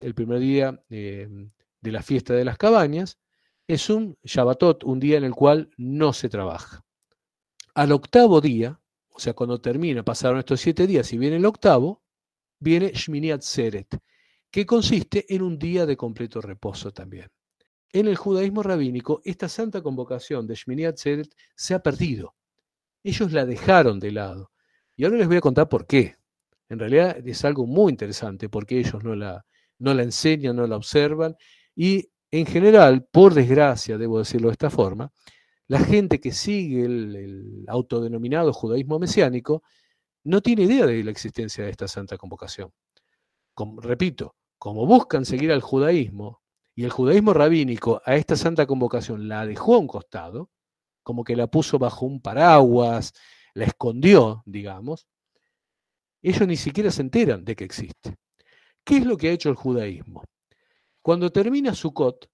el primer día eh, de la fiesta de las cabañas, es un Shabbatot, un día en el cual no se trabaja. Al octavo día, o sea, cuando termina, pasaron estos siete días y viene el octavo, viene Shmini Atzeret, que consiste en un día de completo reposo también. En el judaísmo rabínico, esta santa convocación de Shmini Atzeret se ha perdido. Ellos la dejaron de lado. Y ahora les voy a contar por qué. En realidad es algo muy interesante porque ellos no la, no la enseñan, no la observan. Y en general, por desgracia, debo decirlo de esta forma, la gente que sigue el, autodenominado judaísmo mesiánico no tiene idea de la existencia de esta santa convocación. repito, como buscan seguir al judaísmo y el judaísmo rabínico a esta santa convocación la dejó a un costado, como que la puso bajo un paraguas, la escondió, digamos, ellos ni siquiera se enteran de que existe. ¿Qué es lo que ha hecho el judaísmo? Cuando termina Sukkot,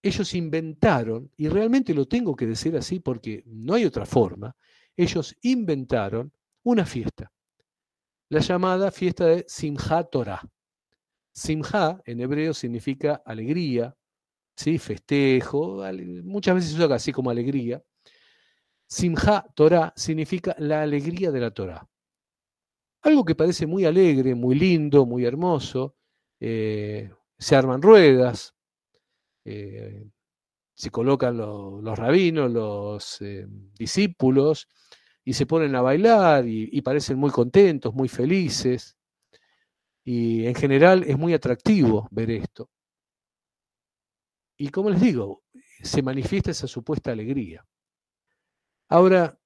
ellos inventaron, y realmente lo tengo que decir así porque no hay otra forma, ellos inventaron una fiesta, la llamada fiesta de Simchat Torah. Simha en hebreo significa alegría, ¿sí? festejo, muchas veces se usa así como alegría. Simha Torah significa la alegría de la Torah. Algo que parece muy alegre, muy lindo, muy hermoso. Eh, se arman ruedas, eh, se colocan los rabinos, los eh, discípulos, y se ponen a bailar y, parecen muy contentos, muy felices. Y en general es muy atractivo ver esto. Y como les digo, se manifiesta esa supuesta alegría. Ahora,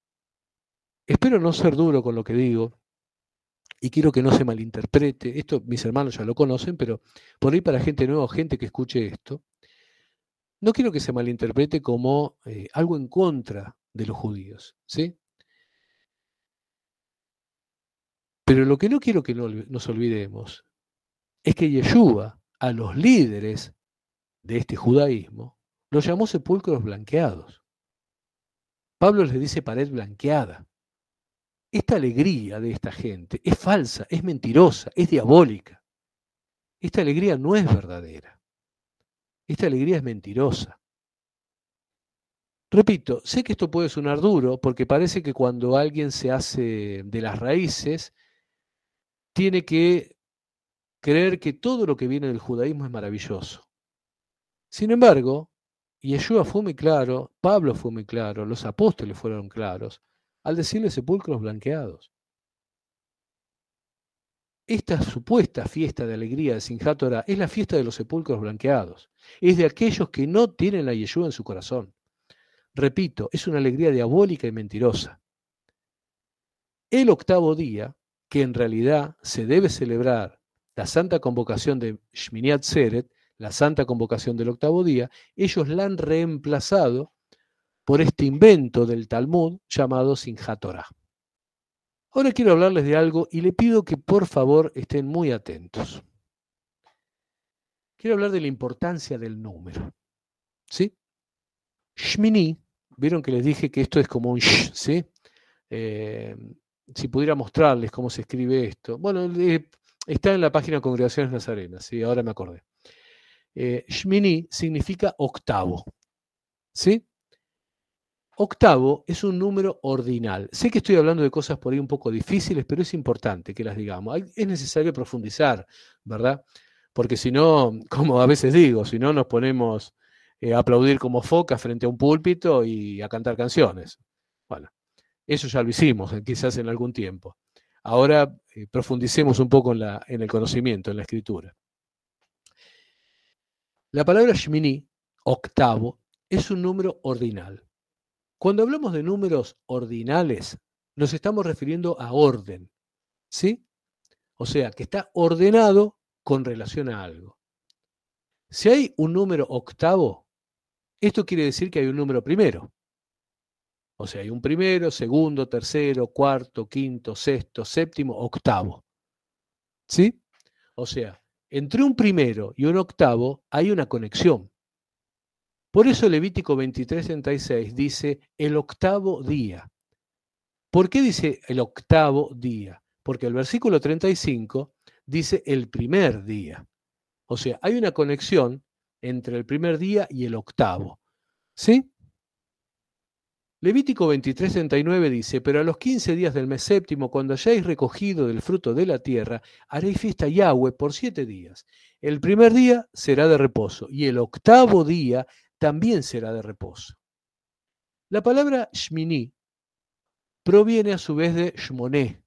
espero no ser duro con lo que digo, y quiero que no se malinterprete. Esto mis hermanos ya lo conocen, pero por ahí para gente nueva, gente que escuche esto, no quiero que se malinterprete como eh, algo en contra de los judíos, ¿sí? Pero lo que no quiero que nos olvidemos es que Yeshua a los líderes de este judaísmo los llamó sepulcros blanqueados. Pablo les dice pared blanqueada. Esta alegría de esta gente es falsa, es mentirosa, es diabólica. Esta alegría no es verdadera. Esta alegría es mentirosa. Repito, sé que esto puede sonar duro porque parece que cuando alguien se hace de las raíces, tiene que creer que todo lo que viene del judaísmo es maravilloso. Sin embargo, Yeshua fue muy claro, Pablo fue muy claro, los apóstoles fueron claros, al decirle sepulcros blanqueados. Esta supuesta fiesta de alegría de Sinjat es la fiesta de los sepulcros blanqueados. Es de aquellos que no tienen la Yeshua en su corazón. Repito, es una alegría diabólica y mentirosa. El octavo día, que en realidad se debe celebrar la santa convocación de Shmini Atzeret, la santa convocación del octavo día, ellos la han reemplazado por este invento del Talmud llamado Sinjat Ahora quiero hablarles de algo y le pido que por favor estén muy atentos. Quiero hablar de la importancia del número. ¿Sí? Shmini, vieron que les dije que esto es como un sh, ¿sí? Eh, si pudiera mostrarles cómo se escribe esto. Bueno, está en la página Congregaciones Nazarenas, ¿sí? ahora me acordé. Eh, Shmini significa octavo. ¿Sí? Octavo es un número ordinal. Sé que estoy hablando de cosas por ahí un poco difíciles, pero es importante que las digamos. Es necesario profundizar, ¿verdad? Porque si no, como a veces digo, si no nos ponemos eh, a aplaudir como foca frente a un púlpito y a cantar canciones. Bueno, eso ya lo hicimos eh, quizás en algún tiempo. Ahora eh, profundicemos un poco en, en el conocimiento, en la escritura. La palabra Shmini, octavo, es un número ordinal. Cuando hablamos de números ordinales, nos estamos refiriendo a orden, ¿sí? O sea, que está ordenado con relación a algo. Si hay un número octavo, esto quiere decir que hay un número primero. O sea, hay un primero, segundo, tercero, cuarto, quinto, sexto, séptimo, octavo. ¿Sí? O sea, entre un primero y un octavo hay una conexión. Por eso Levítico 23:36 dice el octavo día. ¿Por qué dice el octavo día? Porque el versículo 35 dice el primer día. O sea, hay una conexión entre el primer día y el octavo. ¿Sí? Levítico 23:39 dice, pero a los 15 días del mes séptimo, cuando hayáis recogido del fruto de la tierra, haréis fiesta a Yahweh por siete días. El primer día será de reposo y el octavo día también será de reposo. La palabra Shmini proviene a su vez de Shmoné.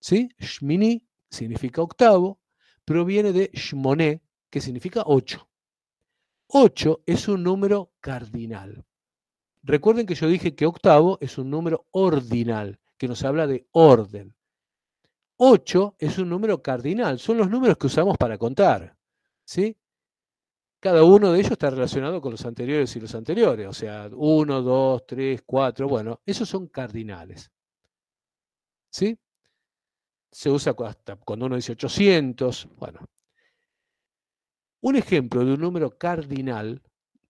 ¿Sí? Shmini significa octavo, proviene de Shmoné, que significa ocho. Ocho es un número cardinal. Recuerden que yo dije que octavo es un número ordinal, que nos habla de orden. Ocho es un número cardinal, son los números que usamos para contar. ¿sí? Cada uno de ellos está relacionado con los anteriores y los anteriores, o sea, uno, dos, tres, cuatro, bueno, esos son cardinales. ¿Sí? Se usa hasta cuando uno dice 800, bueno. Un ejemplo de un número cardinal,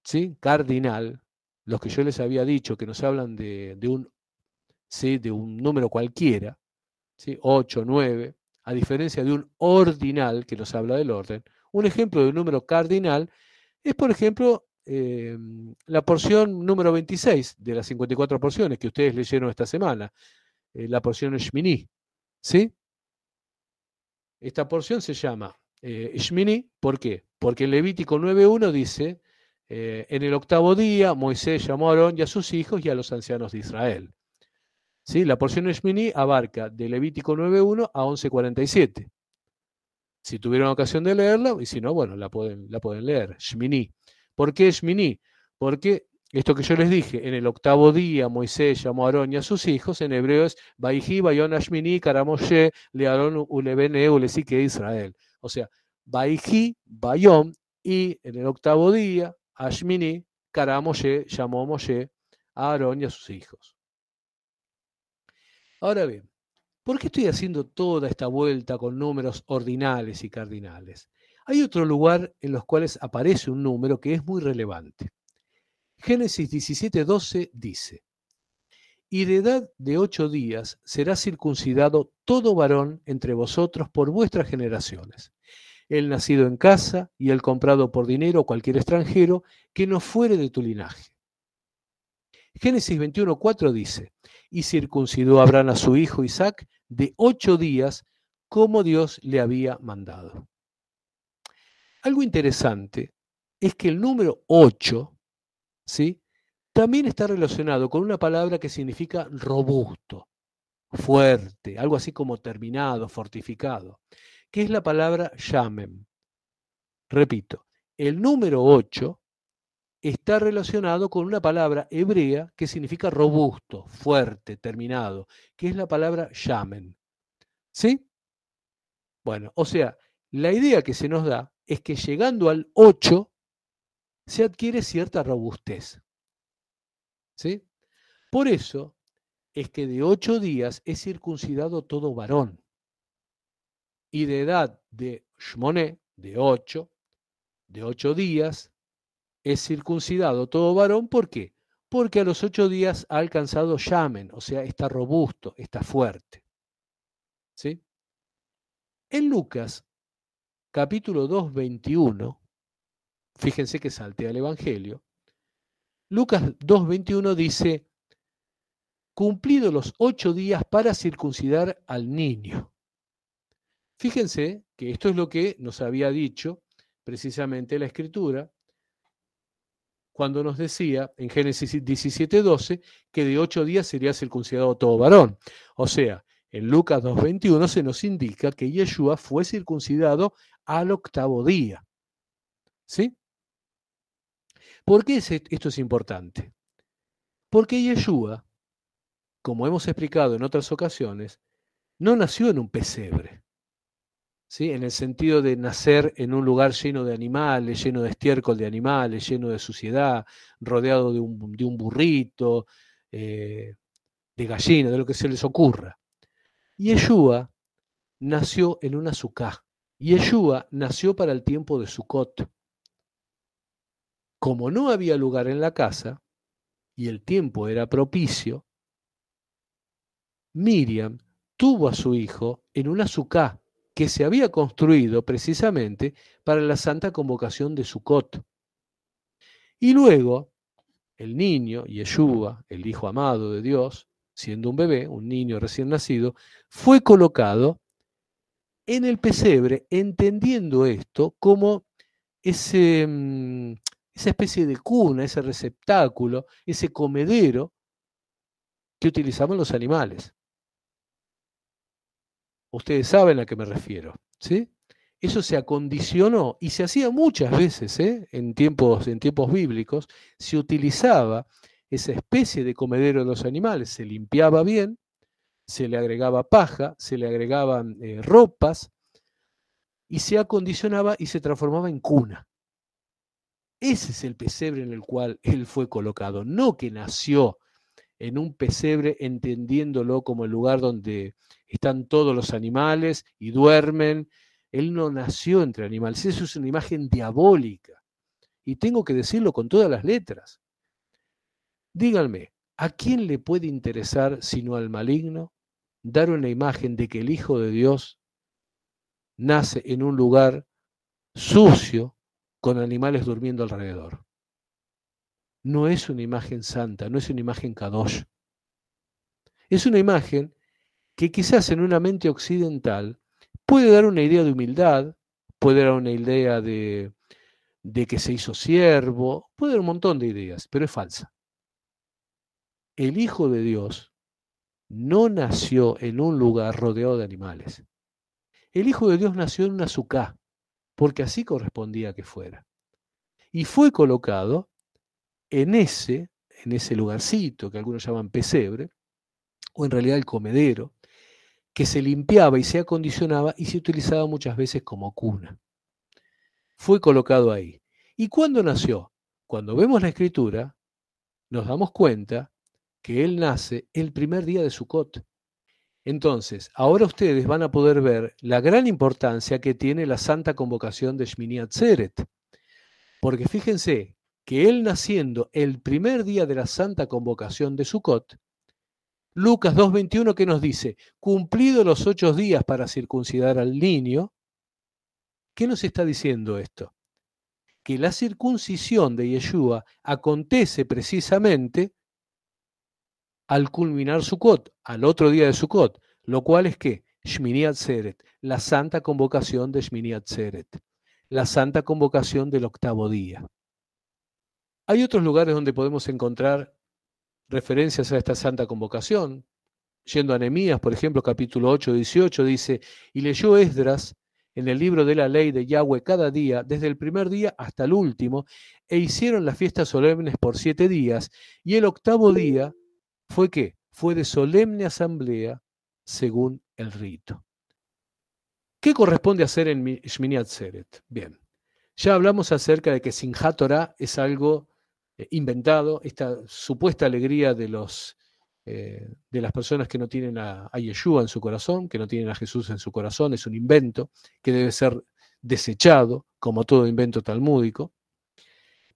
¿sí? Cardinal, los que yo les había dicho, que nos hablan de, un, ¿sí? de un número cualquiera, ¿sí? 8, 9, a diferencia de un ordinal que nos habla del orden, un ejemplo de un número cardinal es, por ejemplo, em, la porción número 26 de las 54 porciones que ustedes leyeron esta semana, eh, la porción Shmini. ¿Sí? Esta porción se llama eh, Shmini, ¿por qué? Porque en Levítico 9.1 dice, eh, en el octavo día Moisés llamó a Aarón y a sus hijos y a los ancianos de Israel. ¿Sí? La porción Shmini abarca de Levítico 9.1 a 11.47. Si tuvieron ocasión de leerla, y si no, bueno, la pueden, la pueden leer. Shmini. ¿Por qué Shmini? Porque esto que yo les dije, en el octavo día Moisés llamó a Aarón y a sus hijos, en hebreo es Baiji, Bayon, Ashmini, Karamoshe, Ulebene, Ulesique, Israel. O sea, Baiji, Bayon, y en el octavo día Ashmini, Kara llamó Moshe a Aarón y a sus hijos. Ahora bien, ¿por qué estoy haciendo toda esta vuelta con números ordinales y cardinales? Hay otro lugar en los cuales aparece un número que es muy relevante. Génesis 17:12 dice, y de edad de ocho días será circuncidado todo varón entre vosotros por vuestras generaciones el nacido en casa y el comprado por dinero o cualquier extranjero que no fuere de tu linaje. Génesis 21.4 dice, y circuncidó Abraham a su hijo Isaac de ocho días como Dios le había mandado. Algo interesante es que el número 8, ¿sí? También está relacionado con una palabra que significa robusto, fuerte, algo así como terminado, fortificado. ¿Qué es la palabra Yamem? Repito, el número 8 está relacionado con una palabra hebrea que significa robusto, fuerte, terminado, que es la palabra Yamen. ¿Sí? Bueno, o sea, la idea que se nos da es que llegando al 8 se adquiere cierta robustez. ¿Sí? Por eso es que de ocho días es circuncidado todo varón y de edad de Shmoné, de ocho, de ocho días, es circuncidado todo varón. ¿Por qué? Porque a los ocho días ha alcanzado Yamen, o sea, está robusto, está fuerte. ¿Sí? En Lucas, capítulo 2, 21, fíjense que saltea el Evangelio, Lucas 2, 21 dice, cumplido los ocho días para circuncidar al niño. Fíjense que esto es lo que nos había dicho precisamente la escritura cuando nos decía en Génesis 17:12 que de ocho días sería circuncidado todo varón. O sea, en Lucas 2:21 se nos indica que Yeshua fue circuncidado al octavo día. ¿Sí? ¿Por qué esto es importante? Porque Yeshua, como hemos explicado en otras ocasiones, no nació en un pesebre en el sentido de nacer en un lugar lleno de animales, lleno de estiércol de animales, lleno de suciedad, rodeado de un, burrito, eh, de gallina, de lo que se les ocurra. Yeshua nació en una sucá. Yeshua nació para el tiempo de Sukkot. Como no había lugar en la casa y el tiempo era propicio, Miriam tuvo a su hijo en una sucá que se había construido precisamente para la santa convocación de Sukkot. Y luego, el niño, Yeshua, el hijo amado de Dios, siendo un bebé, un niño recién nacido, fue colocado en el pesebre, entendiendo esto como ese, mm, esa especie de cuna, ese receptáculo, ese comedero que utilizaban los animales. Ustedes saben a qué me refiero, ¿sí? Eso se acondicionó y se hacía muchas veces, ¿eh? en, tiempos, en tiempos bíblicos, se utilizaba esa especie de comedero de los animales, se limpiaba bien, se le agregaba paja, se le agregaban eh, ropas y se acondicionaba y se transformaba en cuna. Ese es el pesebre en el cual él fue colocado, no que nació en un pesebre entendiéndolo como el lugar donde están todos los animales y duermen. Él no nació entre animales, eso es una imagen diabólica. Y tengo que decirlo con todas las letras. Díganme, ¿a quién le puede interesar sino al maligno dar una imagen de que el Hijo de Dios nace en un lugar sucio con animales durmiendo alrededor? No es una imagen santa, no es una imagen kadosh. Es una imagen que quizás en una mente occidental puede dar una idea de humildad, puede dar una idea de, de que se hizo siervo, puede dar un montón de ideas, pero es falsa. El Hijo de Dios no nació en un lugar rodeado de animales. El Hijo de Dios nació en una azúcar, porque así correspondía que fuera. Y fue colocado en ese, en ese lugarcito que algunos llaman pesebre, o en realidad el comedero, que se limpiaba y se acondicionaba y se utilizaba muchas veces como cuna. Fue colocado ahí. ¿Y cuándo nació? Cuando vemos la escritura, nos damos cuenta que él nace el primer día de Sukkot. Entonces, ahora ustedes van a poder ver la gran importancia que tiene la santa convocación de Shmini Atzeret. Porque fíjense que él naciendo el primer día de la santa convocación de Sukkot, Lucas 2.21 que nos dice, cumplido los ocho días para circuncidar al niño, ¿qué nos está diciendo esto? Que la circuncisión de Yeshua acontece precisamente al culminar Sukkot, al otro día de Sukkot, lo cual es que Shmini Atzeret, la santa convocación de Shmini Atzeret, la santa convocación del octavo día. Hay otros lugares donde podemos encontrar referencias a esta santa convocación. Yendo a Nehemías, por ejemplo, capítulo 8, 18, dice, y leyó Esdras en el libro de la ley de Yahweh cada día, desde el primer día hasta el último, e hicieron las fiestas solemnes por siete días, y el octavo día fue qué? Fue de solemne asamblea según el rito. ¿Qué corresponde hacer en Shmini Atzeret? Bien, ya hablamos acerca de que Torah es algo inventado, esta supuesta alegría de, los, eh, de las personas que no tienen a, a, Yeshua en su corazón, que no tienen a Jesús en su corazón, es un invento que debe ser desechado, como todo invento talmúdico.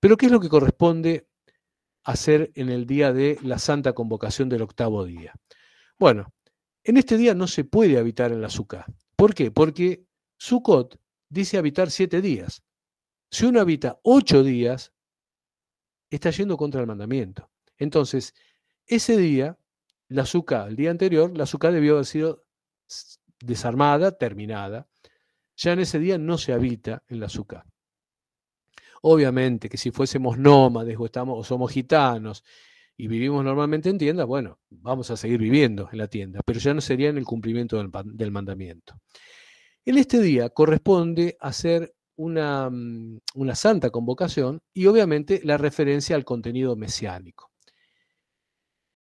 Pero ¿qué es lo que corresponde hacer en el día de la santa convocación del octavo día? Bueno, en este día no se puede habitar en la Sukkah. ¿Por qué? Porque Sukkot dice habitar siete días. Si uno habita ocho días, está yendo contra el mandamiento. Entonces, ese día, la azúcar, el día anterior, la azúcar debió haber sido desarmada, terminada. Ya en ese día no se habita en la azúcar. Obviamente que si fuésemos nómades o, estamos, o somos gitanos y vivimos normalmente en tienda, bueno, vamos a seguir viviendo en la tienda, pero ya no sería en el cumplimiento del, del mandamiento. En este día corresponde hacer una, mm, una, santa convocación y obviamente la referencia al contenido mesiánico.